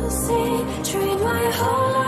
to see. Train my whole life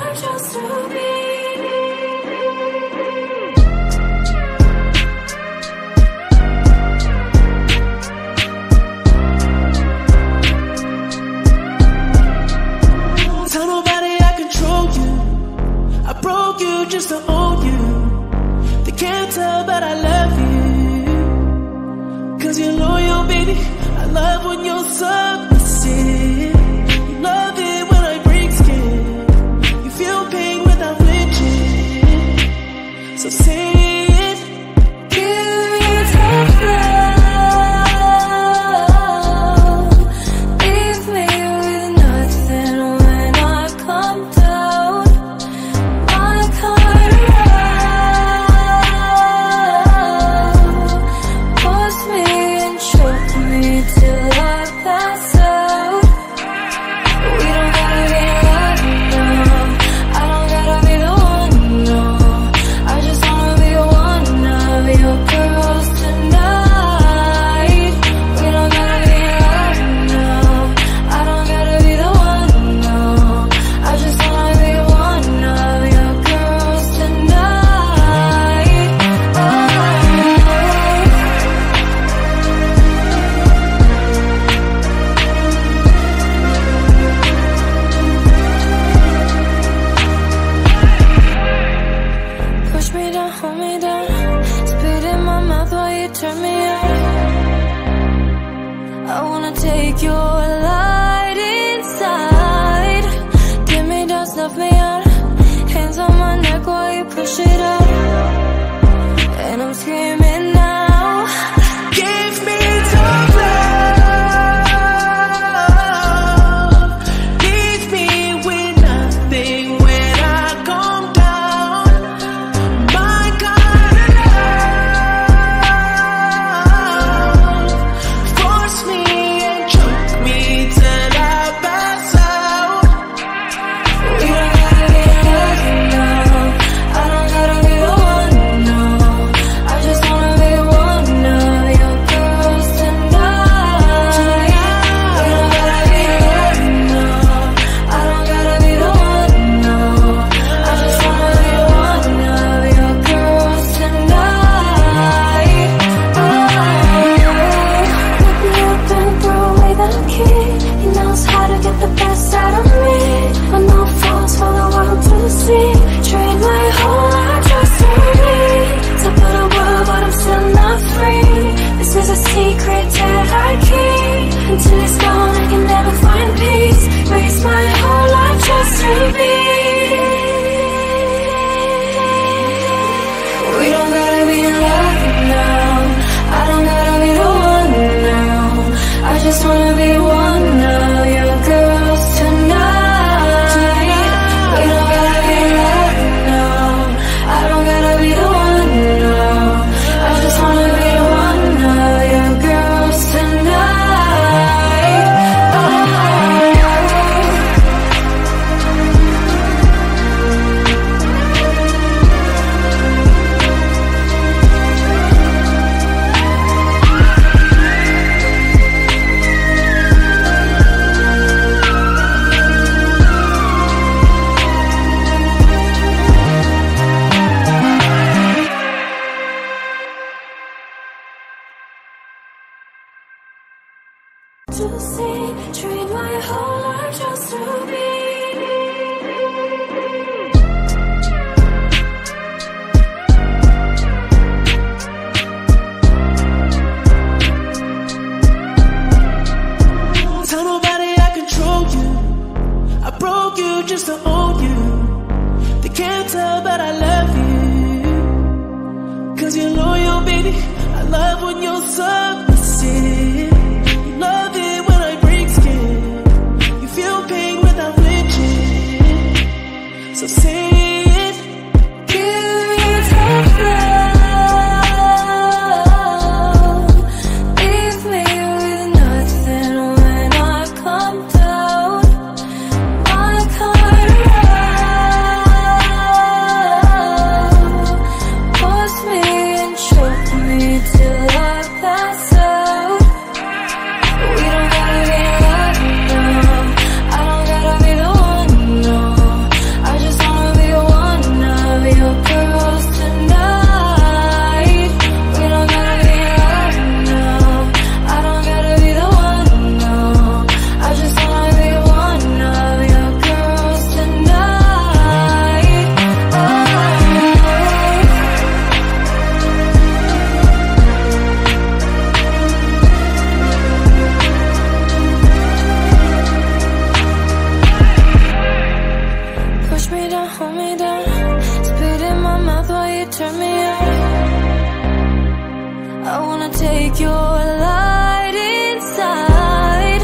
wanna take your light inside.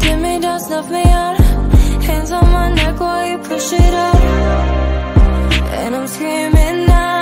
Give me down, snuff me out. Hands on my neck while you push it up, And I'm screaming out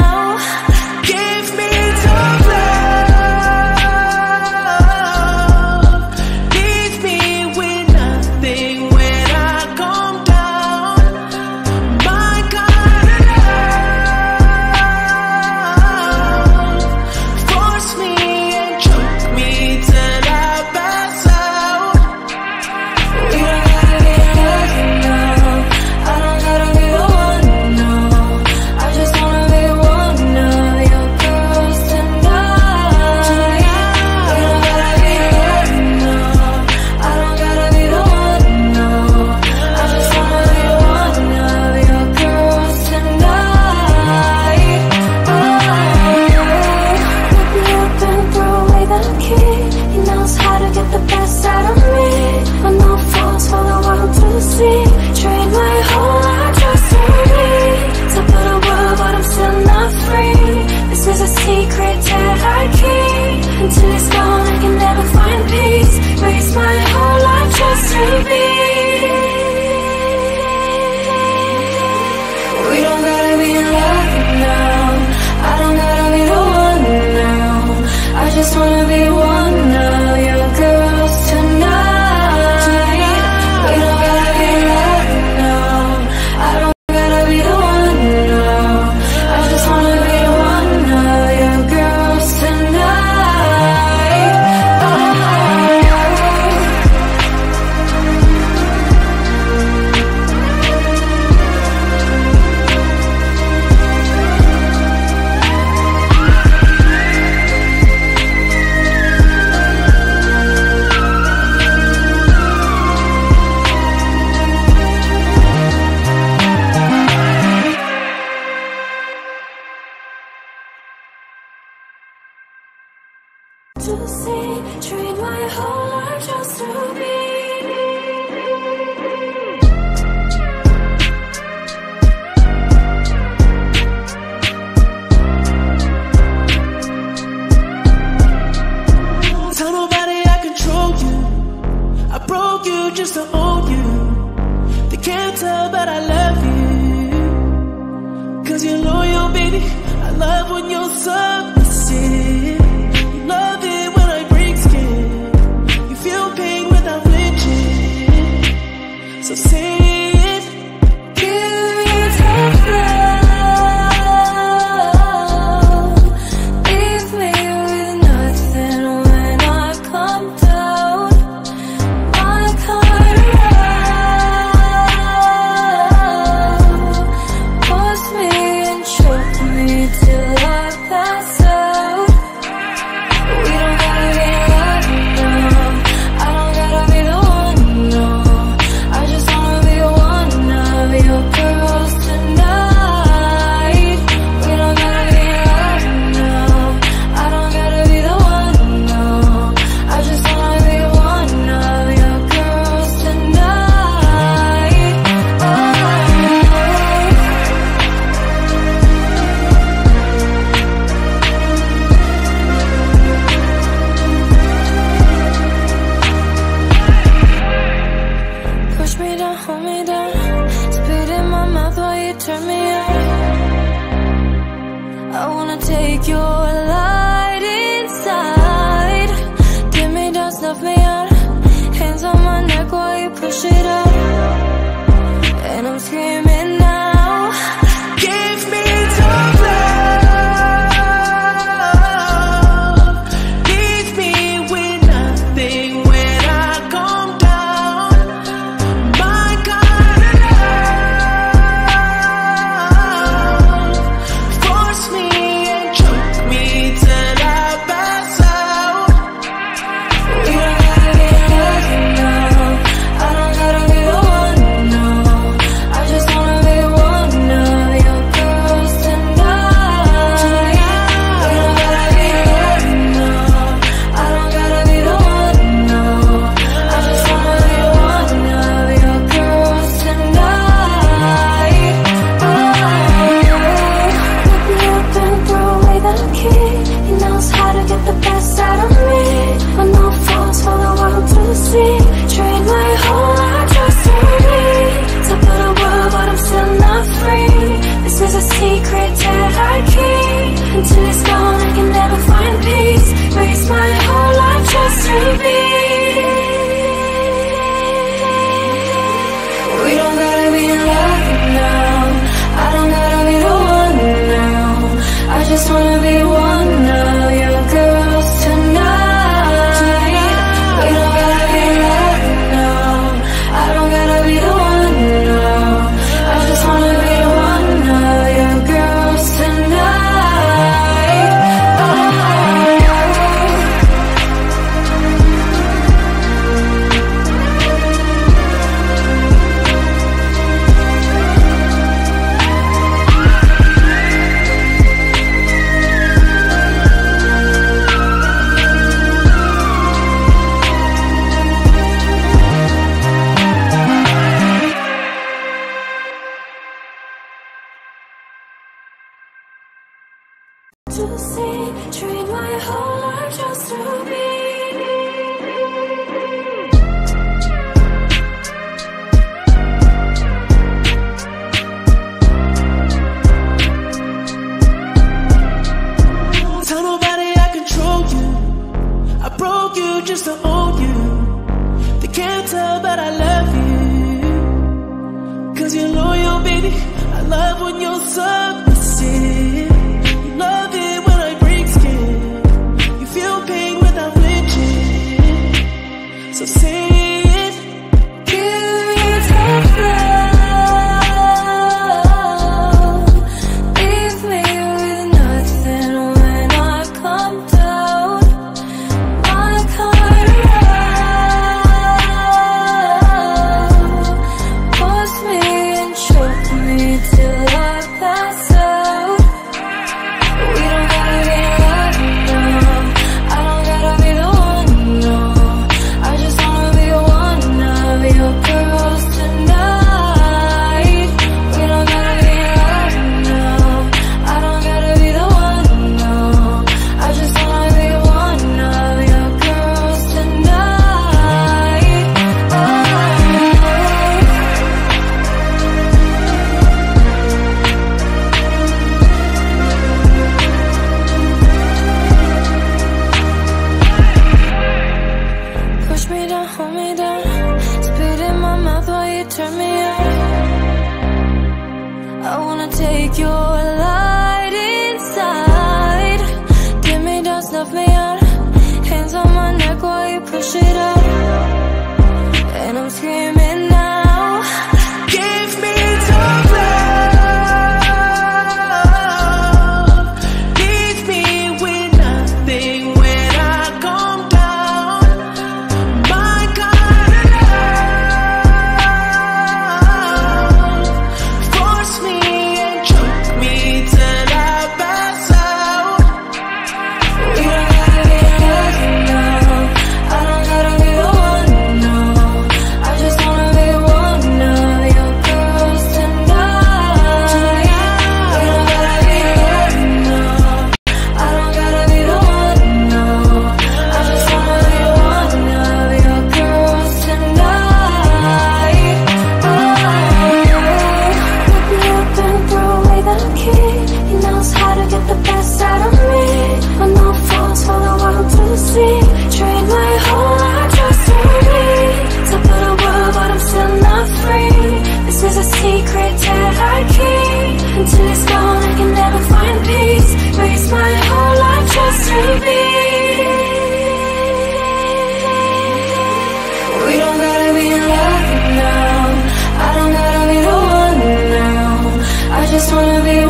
wanna be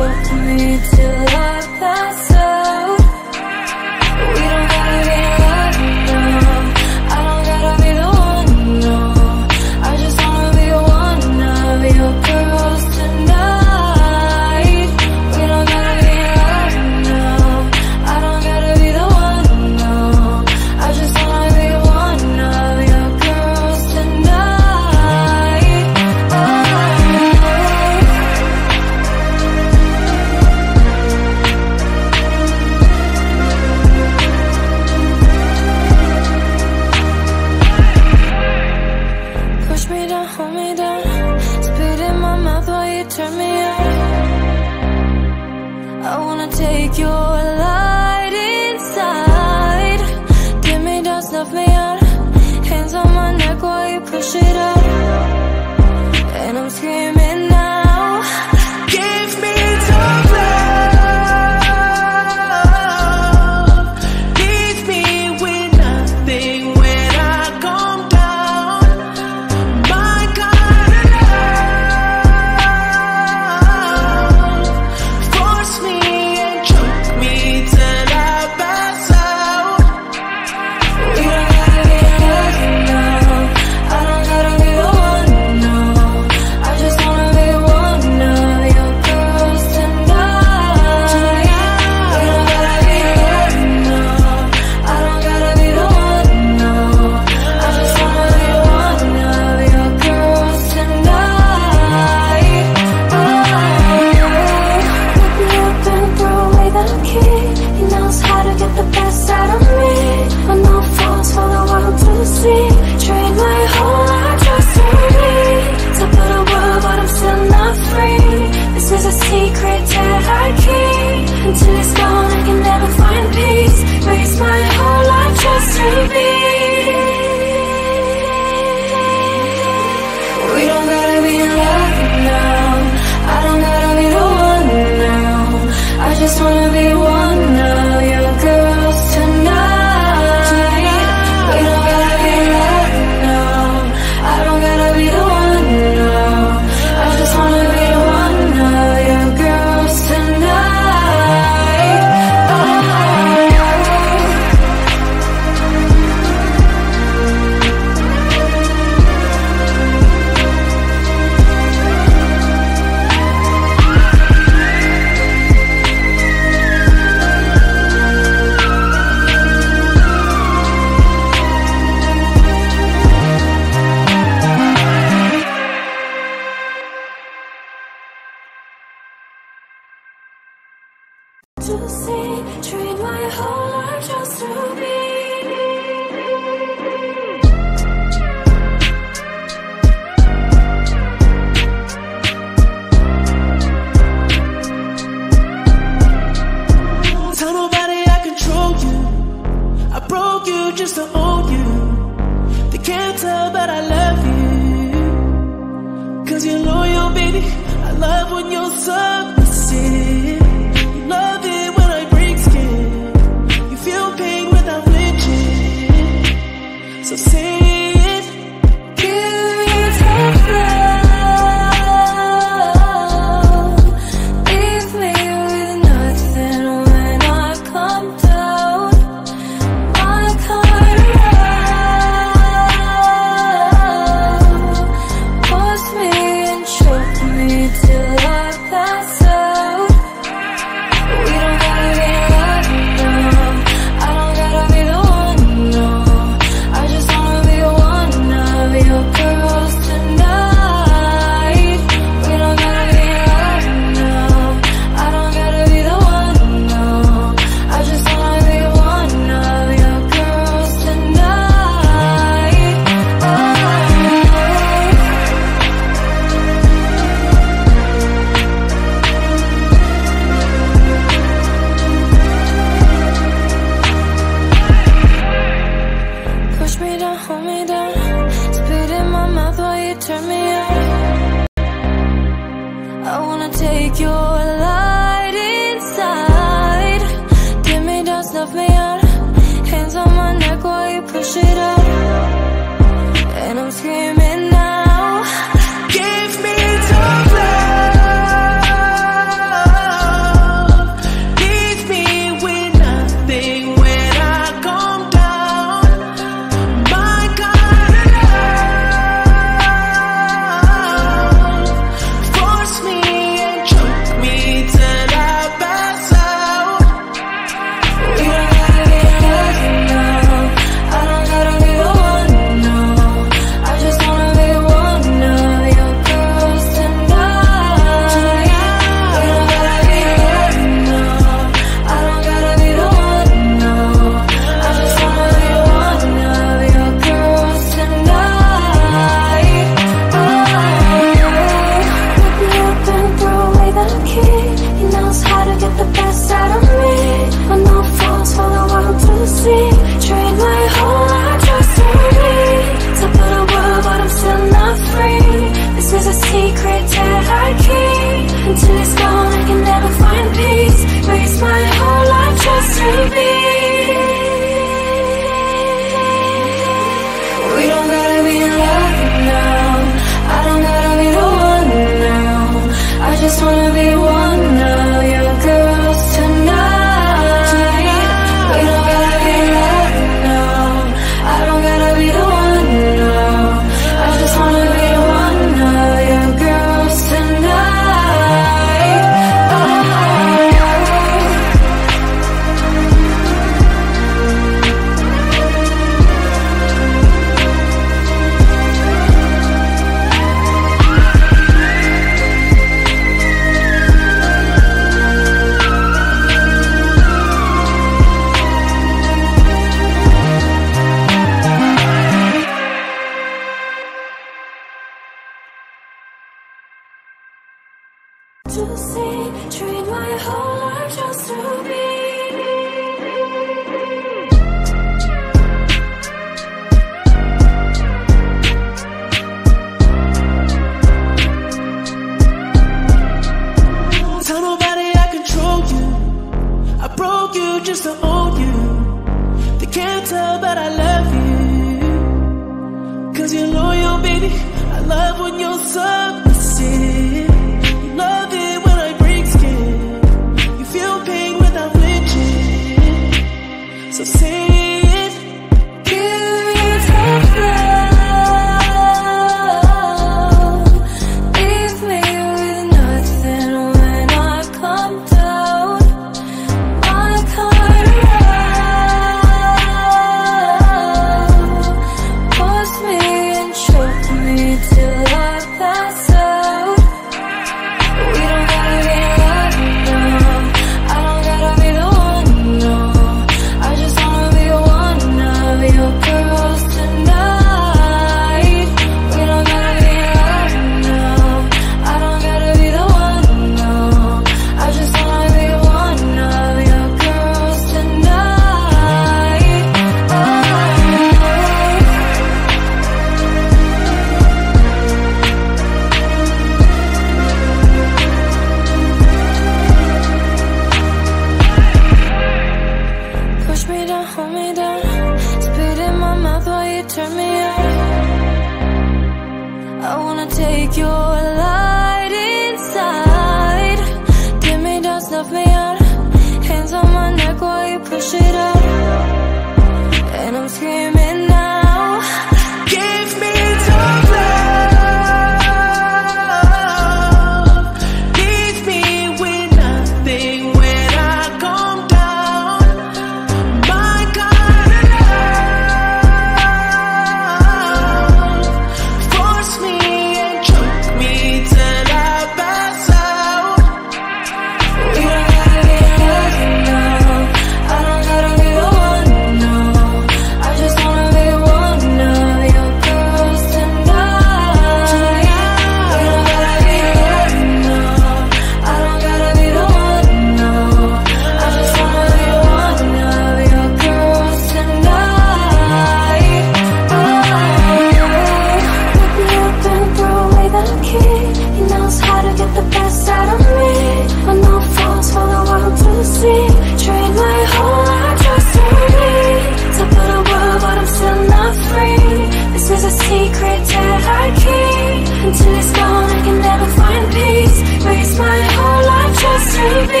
to be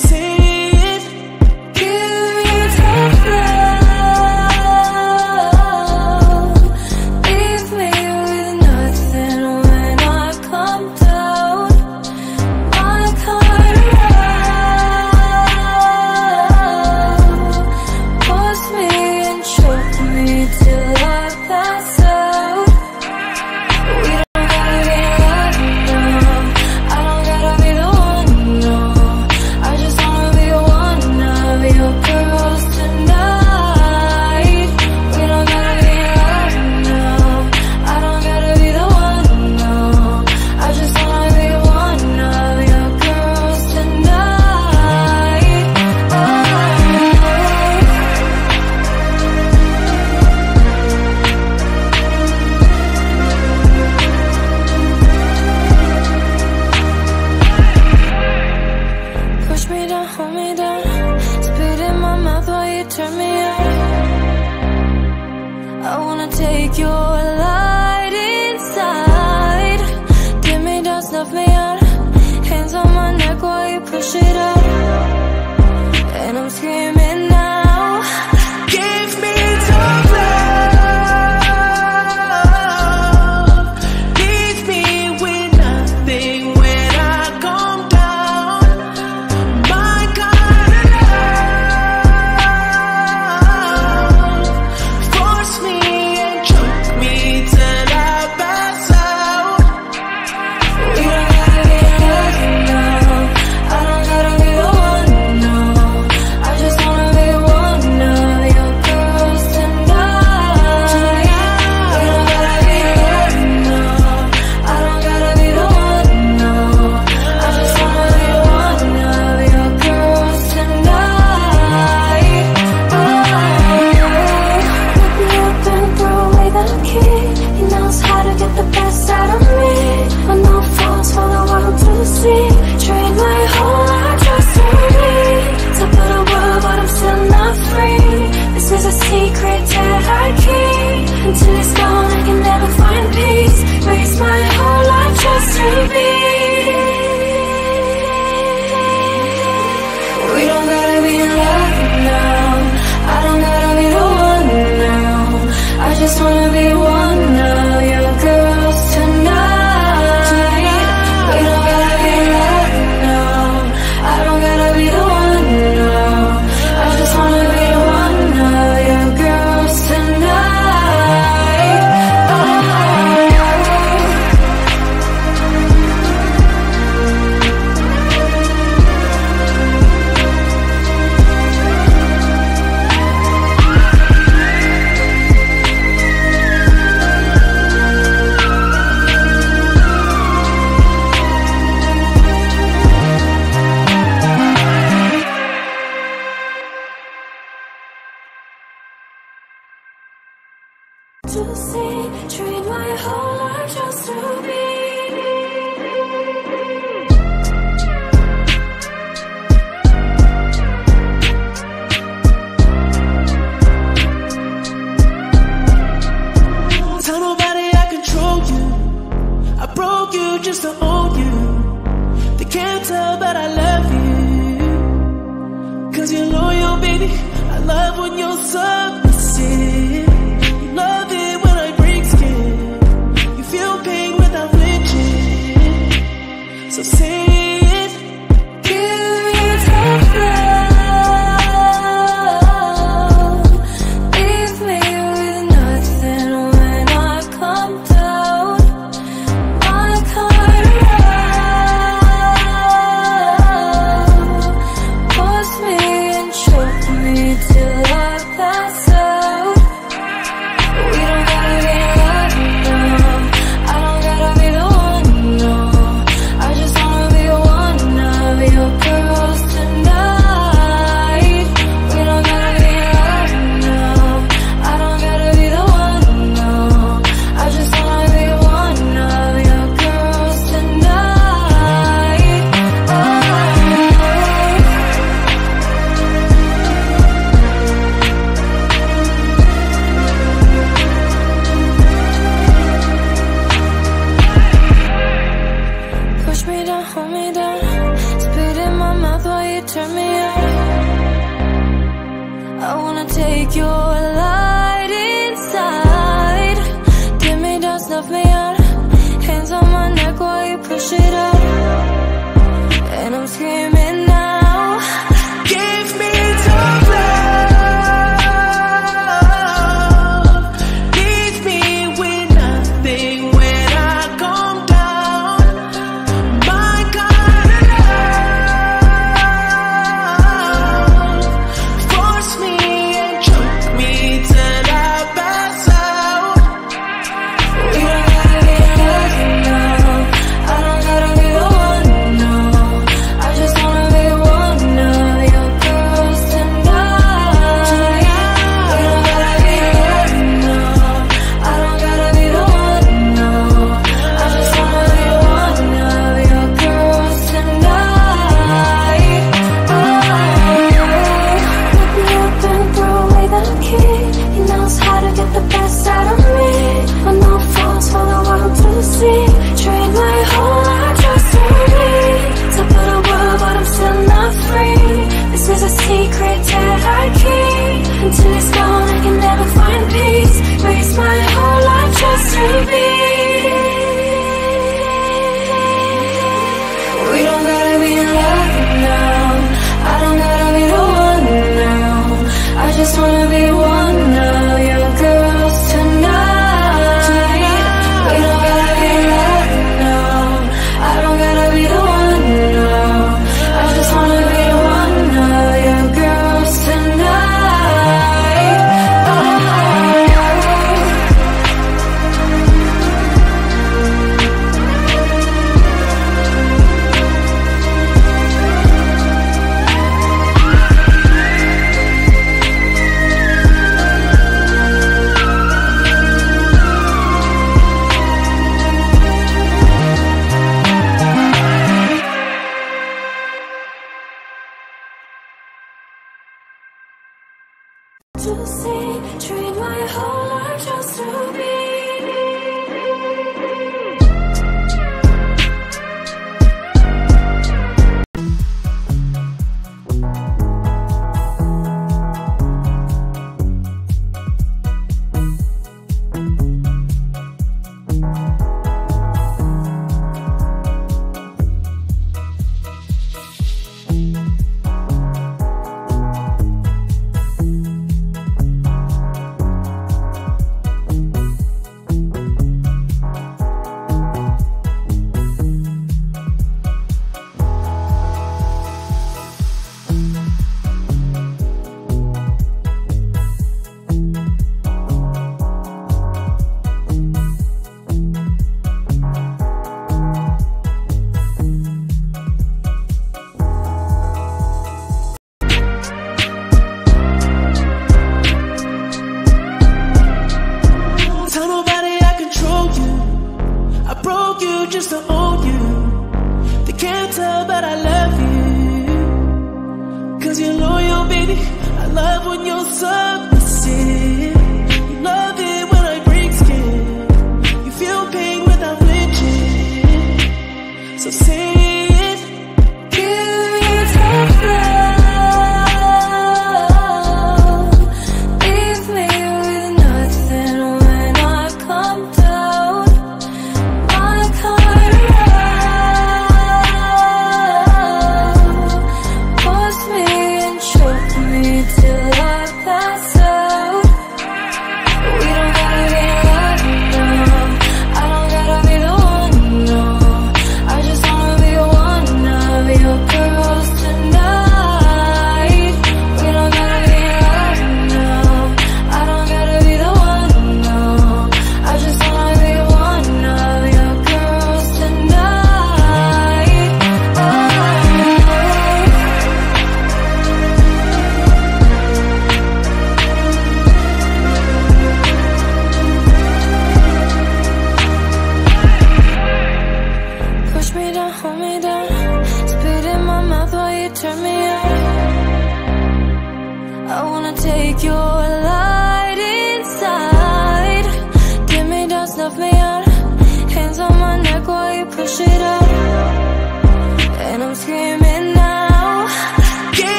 So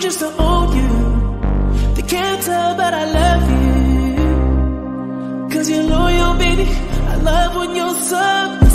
just to own you. They can't tell, but I love you. Cause you're loyal, baby. I love when you're something.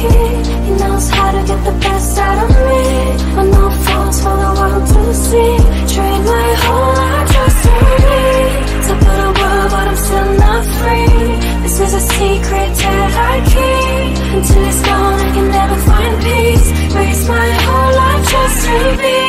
kid He knows how to get the best out of me. I know faults for the world to see. Train my whole life just to me. Top put a world but I'm still not free. This is a secret that I keep Until it's gone I can never find peace. Raise my whole life just to be